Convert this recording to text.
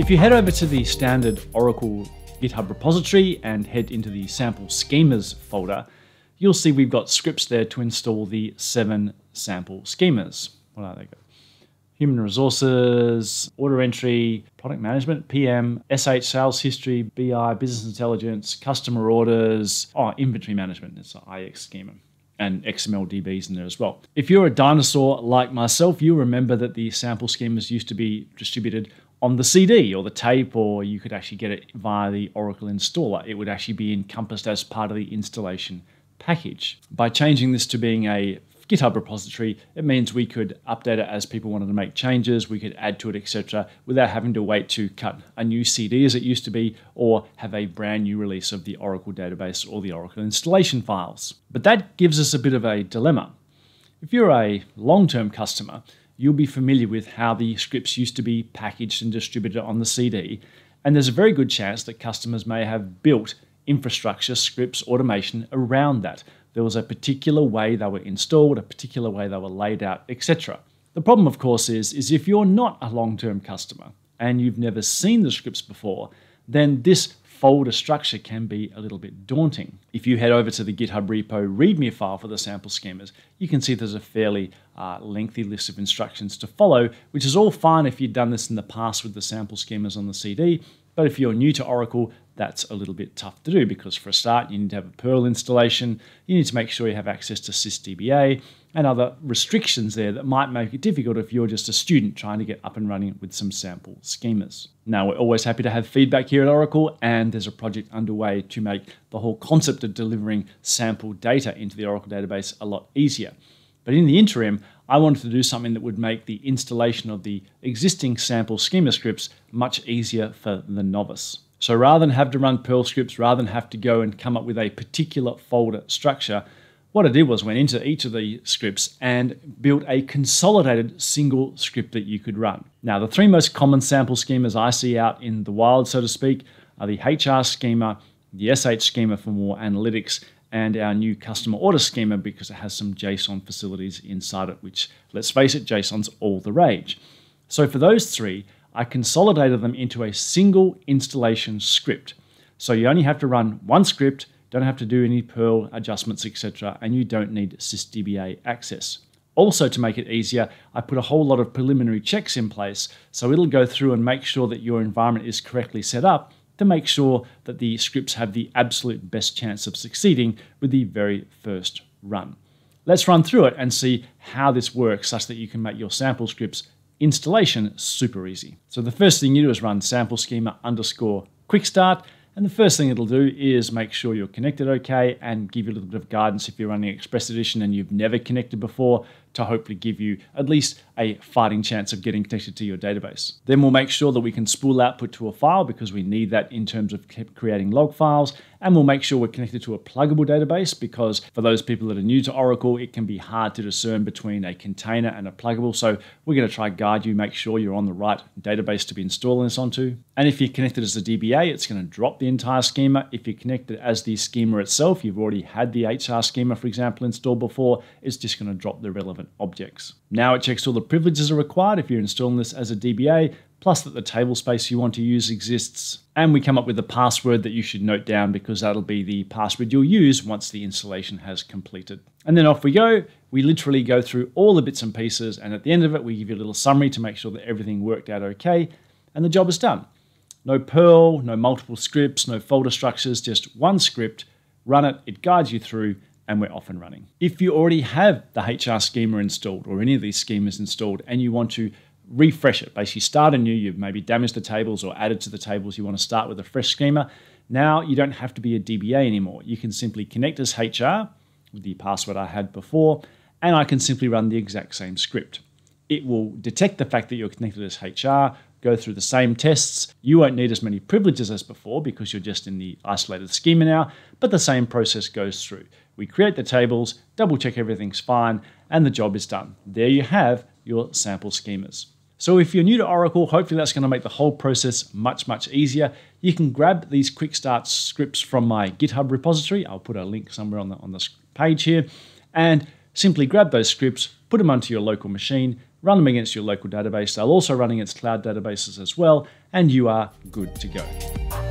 If you head over to the standard Oracle GitHub repository and head into the sample schemas folder, you'll see we've got scripts there to install the seven sample schemas. What are they? Human resources, order entry, product management, PM, SH sales history, BI, business intelligence, customer orders, oh, inventory management. It's an IX schema and XML DBs in there as well. If you're a dinosaur like myself, you'll remember that the sample schemas used to be distributed on the CD or the tape, or you could actually get it via the Oracle installer. It would actually be encompassed as part of the installation package. By changing this to being a GitHub repository, it means we could update it as people wanted to make changes, we could add to it, etc., without having to wait to cut a new CD as it used to be, or have a brand new release of the Oracle database or the Oracle installation files. But that gives us a bit of a dilemma. If you're a long term customer, you'll be familiar with how the scripts used to be packaged and distributed on the CD, and there's a very good chance that customers may have built infrastructure, scripts, automation around that there was a particular way they were installed, a particular way they were laid out, etc. The problem, of course, is, is if you're not a long-term customer and you've never seen the scripts before, then this folder structure can be a little bit daunting. If you head over to the GitHub repo README file for the sample schemas, you can see there's a fairly uh, lengthy list of instructions to follow, which is all fine if you've done this in the past with the sample schemas on the CD, but if you're new to Oracle, that's a little bit tough to do because for a start, you need to have a Perl installation, you need to make sure you have access to SysDBA and other restrictions there that might make it difficult if you're just a student trying to get up and running with some sample schemas. Now, we're always happy to have feedback here at Oracle, and there's a project underway to make the whole concept of delivering sample data into the Oracle database a lot easier. But in the interim, I wanted to do something that would make the installation of the existing sample schema scripts much easier for the novice. So rather than have to run Perl scripts, rather than have to go and come up with a particular folder structure, what I did was went into each of the scripts and built a consolidated single script that you could run. Now, the three most common sample schemas I see out in the wild, so to speak, are the HR schema, the SH schema for more analytics, and our new customer order schema because it has some JSON facilities inside it, which, let's face it, JSON's all the rage. So for those three, I consolidated them into a single installation script. So you only have to run one script, don't have to do any Perl adjustments, etc., and you don't need SysDBA access. Also, to make it easier, I put a whole lot of preliminary checks in place so it'll go through and make sure that your environment is correctly set up to make sure that the scripts have the absolute best chance of succeeding with the very first run. Let's run through it and see how this works such that you can make your sample scripts installation super easy. So the first thing you do is run sample schema underscore quick start. And the first thing it'll do is make sure you're connected okay and give you a little bit of guidance if you're running Express Edition and you've never connected before to hopefully give you at least a fighting chance of getting connected to your database. Then we'll make sure that we can spool output to a file because we need that in terms of creating log files. And we'll make sure we're connected to a pluggable database because for those people that are new to Oracle, it can be hard to discern between a container and a pluggable. So we're going to try guide you, make sure you're on the right database to be installing this onto. And if you're connected as a DBA, it's going to drop the entire schema. If you're connected as the schema itself, you've already had the HR schema, for example, installed before, it's just going to drop the relevant relevant objects. Now it checks all the privileges are required if you're installing this as a DBA, plus that the table space you want to use exists. And we come up with a password that you should note down because that'll be the password you'll use once the installation has completed. And then off we go. We literally go through all the bits and pieces, and at the end of it, we give you a little summary to make sure that everything worked out okay, and the job is done. No Perl, no multiple scripts, no folder structures, just one script. Run it, it guides you through, and we're off and running. If you already have the HR schema installed or any of these schemas installed and you want to refresh it, basically start anew, you've maybe damaged the tables or added to the tables, you want to start with a fresh schema, now you don't have to be a DBA anymore. You can simply connect as HR with the password I had before, and I can simply run the exact same script. It will detect the fact that you're connected as HR, go through the same tests. You won't need as many privileges as before because you're just in the isolated schema now, but the same process goes through. We create the tables, double check everything's fine, and the job is done. There you have your sample schemas. So if you're new to Oracle, hopefully that's going to make the whole process much, much easier. You can grab these quick start scripts from my GitHub repository. I'll put a link somewhere on the, on the page here. And simply grab those scripts, put them onto your local machine, run them against your local database. They'll also run against cloud databases as well, and you are good to go.